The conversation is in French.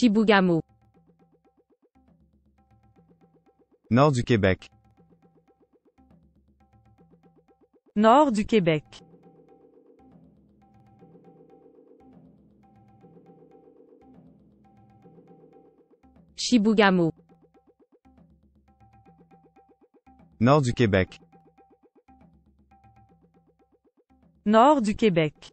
Chibougamau. Nord du Québec. Nord du Québec. Chibougamau. Nord du Québec. Nord du Québec.